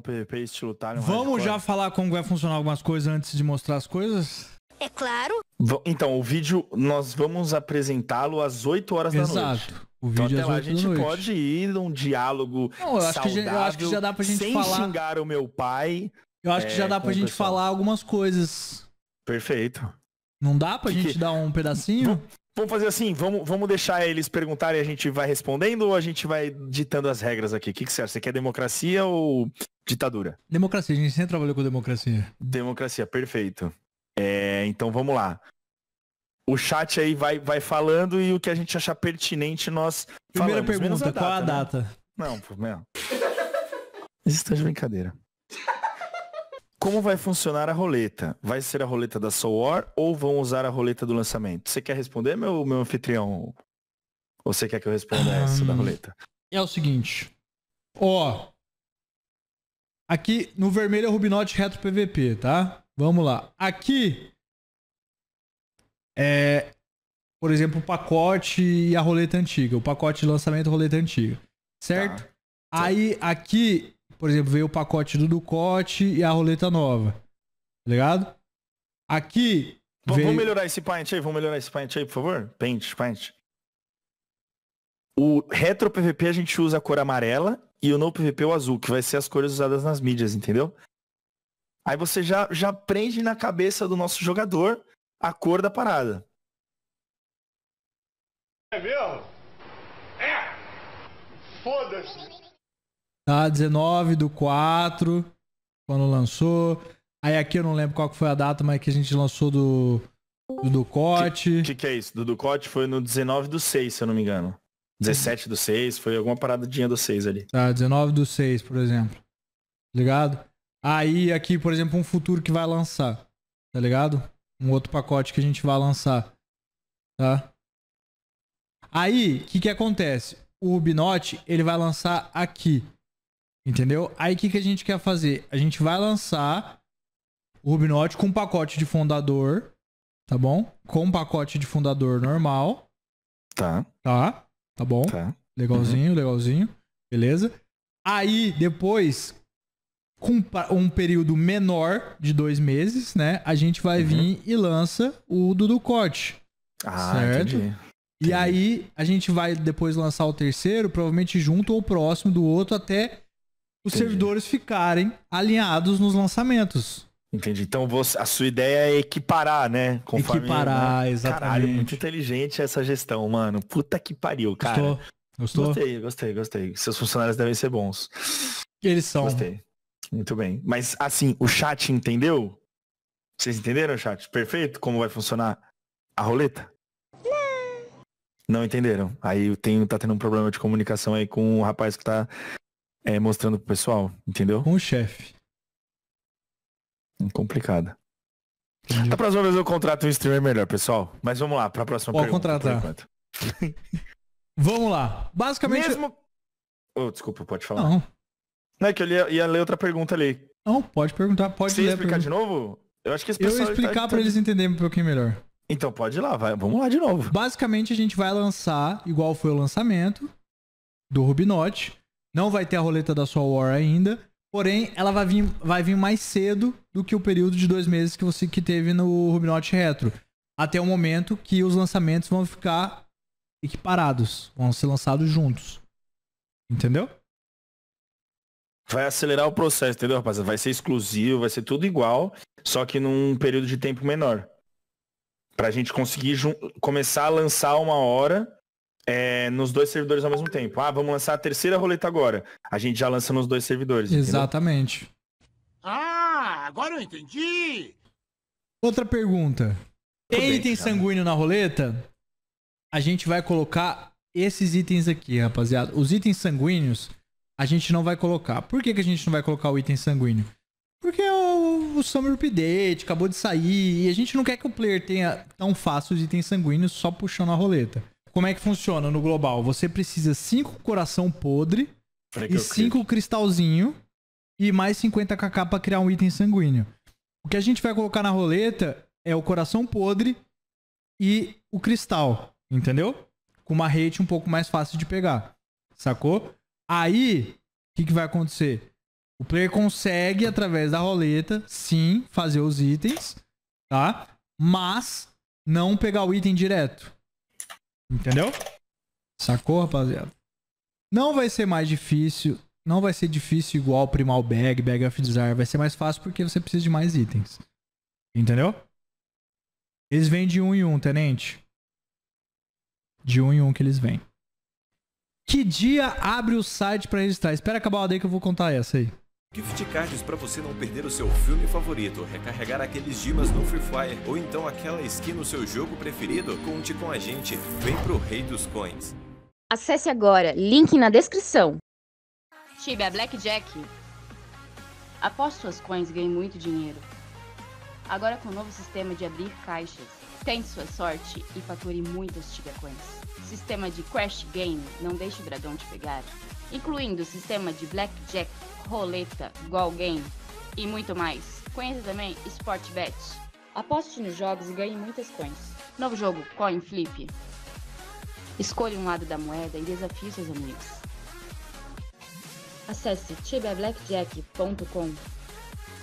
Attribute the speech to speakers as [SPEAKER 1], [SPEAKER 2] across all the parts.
[SPEAKER 1] No PVP, estilo Talion.
[SPEAKER 2] Vamos já falar como vai funcionar algumas coisas antes de mostrar as coisas?
[SPEAKER 3] É claro.
[SPEAKER 1] Então, o vídeo, nós vamos apresentá-lo às 8 horas da noite.
[SPEAKER 2] Exato. O
[SPEAKER 1] Então
[SPEAKER 2] vídeo
[SPEAKER 1] até
[SPEAKER 2] às
[SPEAKER 1] lá a
[SPEAKER 2] 8 da
[SPEAKER 1] gente
[SPEAKER 2] noite.
[SPEAKER 1] pode ir num diálogo
[SPEAKER 2] Não, eu acho, que já, eu acho que já dá pra gente
[SPEAKER 1] sem
[SPEAKER 2] falar.
[SPEAKER 1] xingar o meu pai.
[SPEAKER 2] Eu acho que
[SPEAKER 1] é,
[SPEAKER 2] já dá
[SPEAKER 1] com
[SPEAKER 2] pra gente
[SPEAKER 1] pessoal.
[SPEAKER 2] falar algumas coisas.
[SPEAKER 1] Perfeito.
[SPEAKER 2] Não dá pra
[SPEAKER 1] Que
[SPEAKER 2] gente
[SPEAKER 1] que-
[SPEAKER 2] dar um pedacinho?
[SPEAKER 1] Vamos fazer assim, vamos, vamos deixar eles perguntarem e a gente vai respondendo ou a gente vai ditando as regras aqui? O que, que você acha? Você quer democracia ou ditadura?
[SPEAKER 2] Democracia, a gente sempre trabalhou com democracia.
[SPEAKER 1] Democracia, perfeito. É, então vamos lá. O chat aí vai, vai falando e o que a gente achar pertinente nós
[SPEAKER 2] Primeira
[SPEAKER 1] falamos.
[SPEAKER 2] Pergunta, qual a
[SPEAKER 1] né?
[SPEAKER 2] data?
[SPEAKER 1] Não, pô, não. Isso tá de brincadeira. Como vai funcionar a roleta? Vai ser a roleta da Soul War ou vão usar a roleta do lançamento? Você quer responder, meu, meu anfitrião? Ou você quer que eu responda essa da roleta?
[SPEAKER 2] É o seguinte. Ó. Aqui no vermelho é Rubinote Retro PVP, tá? Vamos lá. Aqui é, por exemplo, o pacote e a roleta antiga. O pacote de lançamento e a roleta antiga. Certo?
[SPEAKER 1] Tá.
[SPEAKER 2] Aí aqui, por exemplo, veio o pacote do Ducote e a roleta nova. Tá ligado? Aqui
[SPEAKER 1] V-
[SPEAKER 2] veio...
[SPEAKER 1] Vamos melhorar esse paint aí, vamos melhorar esse paint aí, por favor? Paint, paint. O retro PVP a gente usa a cor amarela e o no PVP o azul, que vai ser as cores usadas nas mídias, entendeu? Aí você já, já prende na cabeça do nosso jogador a cor da parada.
[SPEAKER 4] É mesmo? É! Foda-se!
[SPEAKER 2] Tá, 19 do 4, quando lançou. Aí aqui eu não lembro qual que foi a data, mas que a gente lançou do, do Ducote.
[SPEAKER 1] O que, que é isso? Do Ducote foi no 19 do 6, se eu não me engano. 17 do 6, foi alguma paradinha do 6 ali.
[SPEAKER 2] Tá, 19 do 6, por exemplo. Ligado? Aí aqui, por exemplo, um futuro que vai lançar. Tá ligado? Um outro pacote que a gente vai lançar. Tá? Aí, o que que acontece? O Rubinote, ele vai lançar aqui. Entendeu? Aí o que que a gente quer fazer? A gente vai lançar o Rubinote com um pacote de fundador, tá bom? Com um pacote de fundador normal,
[SPEAKER 1] Tá,
[SPEAKER 2] tá? Tá bom?
[SPEAKER 1] tá.
[SPEAKER 2] Legalzinho, legalzinho. Beleza? Aí, depois, com um período menor de dois meses, né? A gente vai
[SPEAKER 1] Uhum.
[SPEAKER 2] vir e lança o do Ducote.
[SPEAKER 1] Ah,
[SPEAKER 2] Certo.
[SPEAKER 1] entendi.
[SPEAKER 2] E
[SPEAKER 1] Entendi.
[SPEAKER 2] aí, a gente vai depois lançar o terceiro, provavelmente junto ou próximo do outro, até os
[SPEAKER 1] Entendi.
[SPEAKER 2] servidores ficarem alinhados nos lançamentos.
[SPEAKER 1] Entendi. Então você, a sua ideia é equiparar, né?
[SPEAKER 2] Equiparar,
[SPEAKER 1] né?
[SPEAKER 2] exatamente.
[SPEAKER 1] Caralho, muito inteligente essa gestão, mano. Puta que pariu, cara.
[SPEAKER 2] Gostou? Gostou?
[SPEAKER 1] Gostei, gostei, gostei. Seus funcionários devem ser bons.
[SPEAKER 2] Eles são.
[SPEAKER 1] Gostei. Muito bem. Mas assim, o chat entendeu? Vocês entenderam, chat? Perfeito? Como vai funcionar a roleta? Não entenderam. Aí tem, tá tendo um problema de comunicação aí com o rapaz que tá é, mostrando pro pessoal, entendeu?
[SPEAKER 2] Com o chefe.
[SPEAKER 1] Complicado.
[SPEAKER 2] Entendi.
[SPEAKER 1] Da próxima vez eu contrato um streamer melhor, pessoal. Mas vamos lá, pra próxima
[SPEAKER 2] Pode
[SPEAKER 1] pergunta.
[SPEAKER 2] contratar. Vamos lá. Basicamente.
[SPEAKER 1] Mesmo... Oh, desculpa, pode falar.
[SPEAKER 2] Não,
[SPEAKER 1] Não é que eu ia, ia ler outra pergunta ali.
[SPEAKER 2] não, pode perguntar. Pode
[SPEAKER 1] Você
[SPEAKER 2] ler
[SPEAKER 1] explicar de novo? Eu acho que esse
[SPEAKER 2] Eu ia
[SPEAKER 1] tá-
[SPEAKER 2] explicar
[SPEAKER 1] tá-
[SPEAKER 2] pra eles entenderem um pouquinho melhor.
[SPEAKER 1] Então pode ir lá, vai. Vamos lá de novo.
[SPEAKER 2] Basicamente, a gente vai lançar, igual foi o lançamento do Rubinote. Não vai ter a roleta da sua War ainda. Porém, ela vai vir, vai vir mais cedo do que o período de dois meses que você que teve no Rubinote Retro. Até o momento que os lançamentos vão ficar equiparados. Vão ser lançados juntos. Entendeu?
[SPEAKER 1] Vai acelerar o processo, entendeu, rapaziada? Vai ser exclusivo, vai ser tudo igual, só que num período de tempo menor. Pra gente conseguir começar a lançar uma hora é, nos dois servidores ao mesmo tempo. Ah, vamos lançar a terceira roleta agora. A gente já lança nos dois servidores. entendeu?
[SPEAKER 2] Exatamente.
[SPEAKER 4] Ah, agora eu entendi!
[SPEAKER 2] Outra pergunta. Tem
[SPEAKER 1] bem,
[SPEAKER 2] item
[SPEAKER 1] cara.
[SPEAKER 2] sanguíneo na roleta? A gente vai colocar esses itens aqui, rapaziada. Os itens sanguíneos, a gente não vai colocar. Por que, que a gente não vai colocar o item sanguíneo? Porque o, o Summer Update acabou de sair e a gente não quer que o player tenha tão fácil os itens sanguíneos só puxando a roleta. Como é que funciona no global? Você precisa 5 coração podre e
[SPEAKER 1] eu
[SPEAKER 2] 5 cristalzinho e mais 50 kk pra criar um item sanguíneo. O que a gente vai colocar na roleta é o coração podre e o cristal, entendeu? Com uma rate um pouco mais fácil de pegar, sacou? Aí, o que, que vai acontecer? O player consegue, através da roleta, sim, fazer os itens, tá? Mas não pegar o item direto. Entendeu? Sacou, rapaziada? Não vai ser mais difícil. Não vai ser difícil igual primar o bag, bag of desire. Vai ser mais fácil porque você precisa de mais itens. Entendeu? Eles vêm de um em um, tenente. De um em um que eles vêm. Que dia abre o site pra registrar? Espera acabar o day que eu vou contar essa aí.
[SPEAKER 3] Gift cards para você não perder o seu filme favorito, recarregar aqueles dimas no Free Fire ou então aquela skin no seu jogo preferido? Conte com a gente. Vem pro Rei dos Coins.
[SPEAKER 5] Acesse agora, link na descrição. Tibia Blackjack. Após suas coins, ganhe muito dinheiro. Agora com o novo sistema de abrir caixas, tente sua sorte e fature muitas Tibia Coins. Sistema de Crash Game, não deixe o dragão te pegar. Incluindo sistema de Blackjack, roleta, Goal Game e muito mais. Conheça também Sportbet. Aposte nos jogos e ganhe muitas coins. Novo jogo, Coin Flip. Escolha um lado da moeda e desafie seus amigos. Acesse tibiablackjack.com.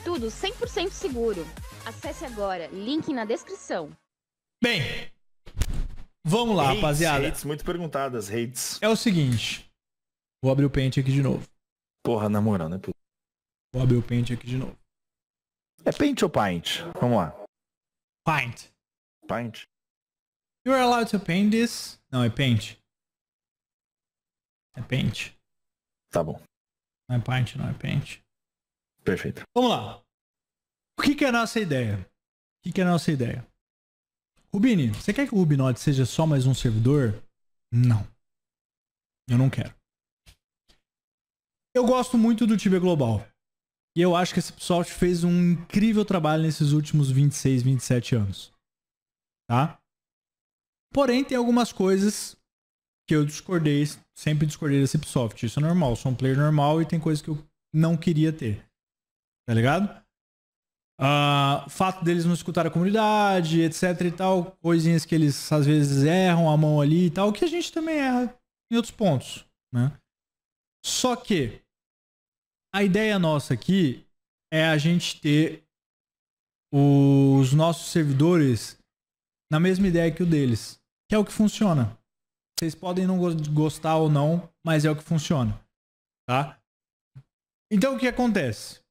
[SPEAKER 5] Tudo 100% seguro. Acesse agora, link na descrição.
[SPEAKER 2] Bem, vamos lá,
[SPEAKER 1] Hates,
[SPEAKER 2] rapaziada.
[SPEAKER 1] Hates muito perguntadas, hates.
[SPEAKER 2] É o seguinte. Vou abrir o pente aqui de novo.
[SPEAKER 1] Porra, na moral, né?
[SPEAKER 2] Vou abrir o pente aqui de novo.
[SPEAKER 1] É paint ou pint? Vamos lá.
[SPEAKER 2] Paint.
[SPEAKER 1] Pint?
[SPEAKER 2] You're allowed to paint this. Não, é paint. É paint.
[SPEAKER 1] Tá bom.
[SPEAKER 2] Não é paint, não é paint.
[SPEAKER 1] Perfeito.
[SPEAKER 2] Vamos lá. O que, que é a nossa ideia? O que, que é a nossa ideia? Rubini, você quer que o Rubinode seja só mais um servidor? Não. Eu não quero. Eu gosto muito do Tibia Global. E eu acho que esse pessoal fez um incrível trabalho nesses últimos 26, 27 anos. Tá? Porém, tem algumas coisas que eu discordei, sempre discordei da Cipsoft. Isso é normal, sou um player normal e tem coisas que eu não queria ter. Tá ligado? Ah, o fato deles não escutar a comunidade, etc e tal, coisinhas que eles às vezes erram a mão ali e tal, que a gente também erra em outros pontos, né? Só que a ideia nossa aqui é a gente ter os nossos servidores na mesma ideia que o deles, que é o que funciona. Vocês podem não gostar ou não, mas é o que funciona, tá? Então o que acontece?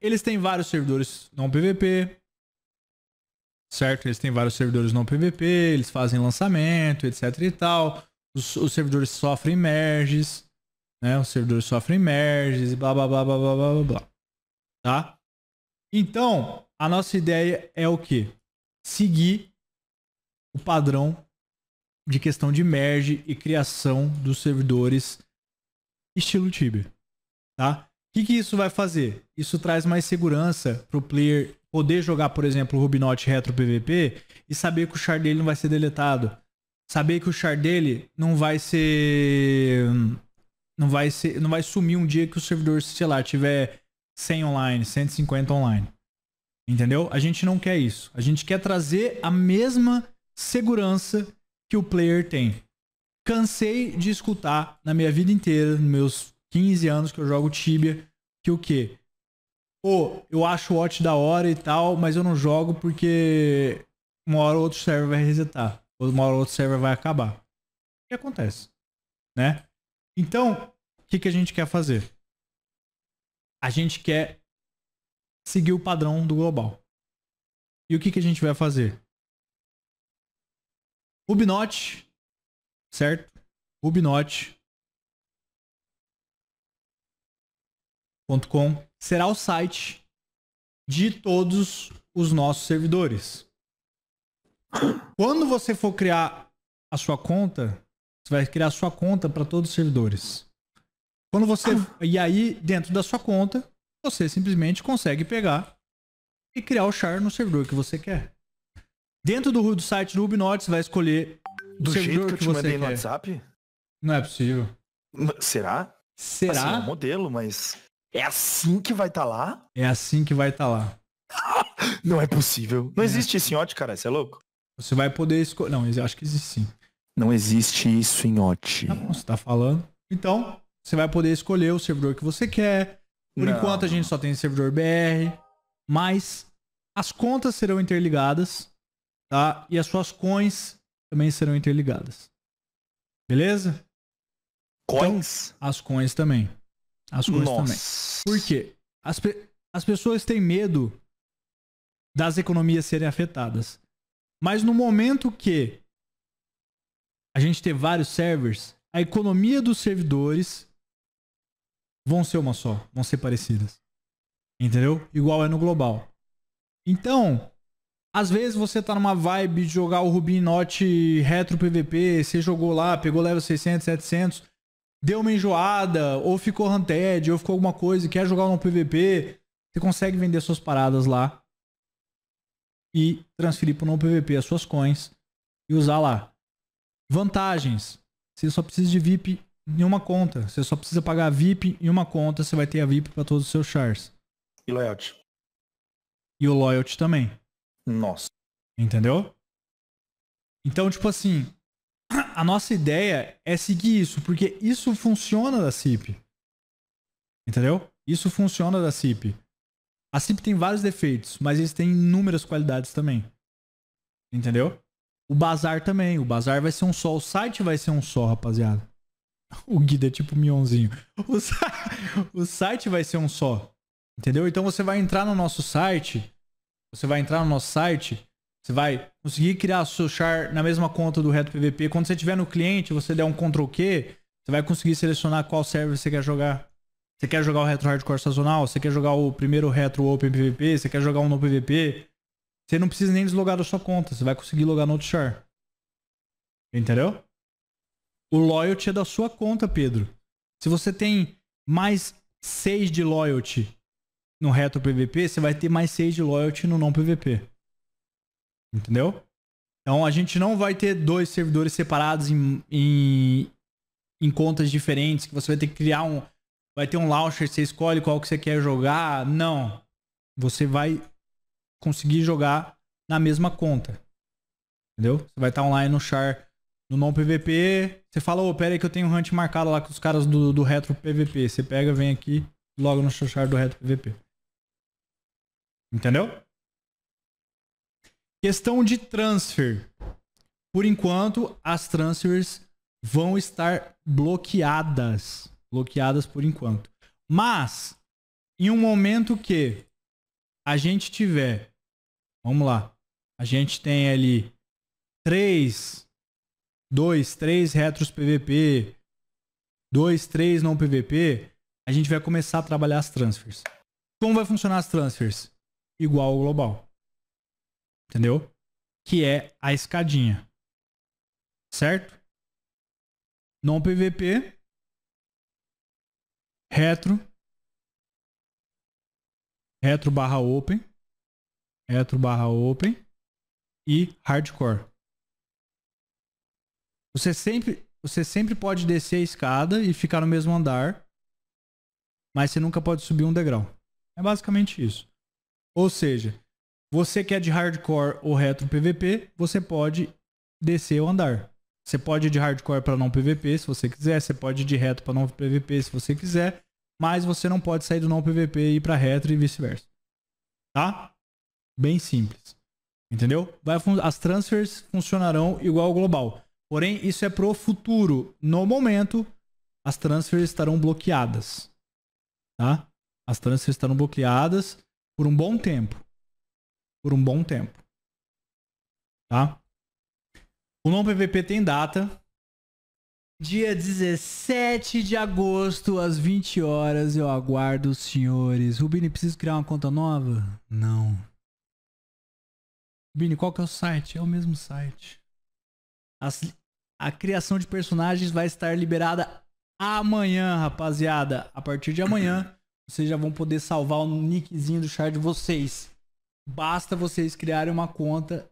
[SPEAKER 2] Eles têm vários servidores não PVP, certo? Eles têm vários servidores não PVP, eles fazem lançamento, etc e tal. Os, os servidores sofrem merges, né? Os servidores sofrem merges e blá blá blá blá blá blá blá. Tá? Então, a nossa ideia é o quê? Seguir o padrão de questão de merge e criação dos servidores estilo Tibia, tá? O que, que isso vai fazer? Isso traz mais segurança para o player poder jogar, por exemplo, o Rubinot Retro PVP e saber que o char dele não vai ser deletado. Saber que o char dele não vai ser. Não vai ser. Não vai sumir um dia que o servidor, sei lá, tiver 100 online, 150 online. Entendeu? A gente não quer isso. A gente quer trazer a mesma segurança que o player tem. Cansei de escutar na minha vida inteira, nos meus 15 anos que eu jogo Tibia, que o quê? Pô, eu acho o Watch da hora e tal, mas eu não jogo porque uma hora outro server vai resetar. Ou uma hora outro server vai acabar. O que acontece? Né? Então, o que, que a gente quer fazer? A gente quer seguir o padrão do global. E o que, que a gente vai fazer? Rubinot, certo? Rubinot .com será o site de todos os nossos servidores. Quando você for criar a sua conta, você vai criar a sua conta para todos os servidores. Quando você e aí dentro da sua conta, você simplesmente consegue pegar e criar o char no servidor que você quer. Dentro do, do site do Rubinot, você vai escolher
[SPEAKER 1] Do jeito
[SPEAKER 2] servidor
[SPEAKER 1] que eu te
[SPEAKER 2] você
[SPEAKER 1] mandei no
[SPEAKER 2] quer.
[SPEAKER 1] WhatsApp?
[SPEAKER 2] Não é possível.
[SPEAKER 1] Será? Assim, é
[SPEAKER 2] Será?
[SPEAKER 1] um modelo, mas é assim que vai estar lá?
[SPEAKER 2] É assim que vai estar lá.
[SPEAKER 1] Não é possível. Não
[SPEAKER 2] É.
[SPEAKER 1] existe isso em OT, cara. Você é louco?
[SPEAKER 2] Você vai poder escolher. Não, eu acho que existe sim.
[SPEAKER 1] Não existe isso em OT.
[SPEAKER 2] Tá bom, você tá falando. Então, você vai poder escolher o servidor que você quer. Por
[SPEAKER 1] Não.
[SPEAKER 2] enquanto a gente só tem servidor BR, mas as contas serão interligadas, tá? E as suas coins também serão interligadas. Beleza?
[SPEAKER 1] Coins?
[SPEAKER 2] As coins também. As coins também.
[SPEAKER 1] Nossa.
[SPEAKER 2] Por quê? As, pe- as pessoas têm medo das economias serem afetadas. Mas no momento que a gente ter vários servers, a economia dos servidores vão ser uma só, vão ser parecidas. Entendeu? Igual é no global. Então, às vezes você tá numa vibe de jogar o Rubin Note Retro PVP, você jogou lá, pegou level 600, 700, deu uma enjoada, ou ficou hunted, ou ficou alguma coisa, e quer jogar no PVP, você consegue vender suas paradas lá e transferir para o PVP as suas coins e usar lá. Vantagens: você só precisa de VIP em uma conta, você só precisa pagar VIP em uma conta, você vai ter a VIP para todos os seus chars.
[SPEAKER 1] E layout.
[SPEAKER 2] E o loyalty também.
[SPEAKER 1] Nossa.
[SPEAKER 2] Entendeu? Então, tipo assim, a nossa ideia é seguir isso, porque isso funciona da CIP. Entendeu? Isso funciona da CIP. A CIP tem vários defeitos, mas eles têm inúmeras qualidades também. Entendeu? O bazar também. O bazar vai ser um só. O site vai ser um só, rapaziada. O Guida é tipo Mionzinho. O, si- o site vai ser um só. Entendeu? Então você vai entrar no nosso site. Você vai entrar no nosso site. Você vai conseguir criar seu char na mesma conta do Retro PVP. Quando você estiver no cliente, você der um Ctrl Q, você vai conseguir selecionar qual server você quer jogar. Você quer jogar o Retro Hardcore Sazonal? Você quer jogar o primeiro Retro Open PVP? Você quer jogar um no PVP? Você não precisa nem deslogar da sua conta. Você vai conseguir logar no outro char. Entendeu? O loyalty é da sua conta, Pedro. Se você tem mais 6 de loyalty no Retro PVP, você vai ter mais 6 de loyalty no não PVP. Entendeu? Então a gente não vai ter dois servidores separados em, em, em contas diferentes, que você vai ter que criar um. Vai ter um launcher, você escolhe qual que você quer jogar. Não. Você vai conseguir jogar na mesma conta. Entendeu? Você vai estar online no char no não PVP. Você fala, ô, pera aí que eu tenho um hunt marcado lá com os caras do, do retro PVP. Você pega, vem aqui, logo no char do retro PVP. Entendeu? Questão de transfer. Por enquanto, as transfers vão estar bloqueadas. Bloqueadas por enquanto. Mas, em um momento que a gente tiver. Vamos lá. A gente tem ali 3, 2, 3 retros PVP, 2, 3 não PVP. A gente vai começar a trabalhar as transfers. Como vai funcionar as transfers? Igual ao global entendeu? Que é a escadinha. Certo? Non PVP, retro, retro barra open, retro barra open e hardcore. Você sempre, você sempre pode descer a escada e ficar no mesmo andar, mas você nunca pode subir um degrau. É basicamente isso. Ou seja, você que é de hardcore ou retro PVP, você pode descer o andar. Você pode ir de hardcore para não PVP se você quiser, você pode ir de retro para não PVP se você quiser, mas você não pode sair do não PVP e ir para retro e vice-versa. Tá? Bem simples. Entendeu? Vai as transfers funcionarão igual ao global. Porém, isso é pro futuro. No momento, as transfers estarão bloqueadas. Tá? As transfers estarão bloqueadas por um bom tempo por um bom tempo. Tá? O não PVP tem data. Dia 17 de agosto, às 20 horas, eu aguardo os senhores. Rubini, preciso criar uma conta nova? Não. Rubini, qual que é o site? É o mesmo site. As- a criação de personagens vai estar liberada amanhã, rapaziada. A partir de amanhã, vocês já vão poder salvar o nickzinho do char de vocês. Basta vocês criarem uma conta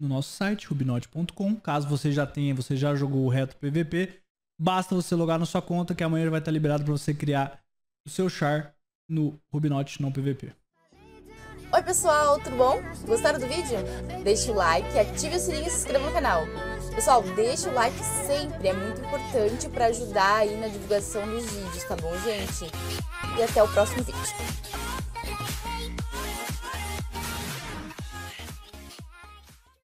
[SPEAKER 2] no nosso site, rubinote.com. Caso você já tenha, você já jogou o Retro PVP, basta você logar na sua conta que amanhã vai estar liberado para você criar o seu char no Rubinote não PVP.
[SPEAKER 6] Oi pessoal, tudo bom? Gostaram do vídeo? Deixe o like, ative o sininho e se inscreva no canal.
[SPEAKER 5] Pessoal, deixa o like sempre, é muito importante para ajudar aí na divulgação dos vídeos, tá bom, gente? E até o próximo vídeo.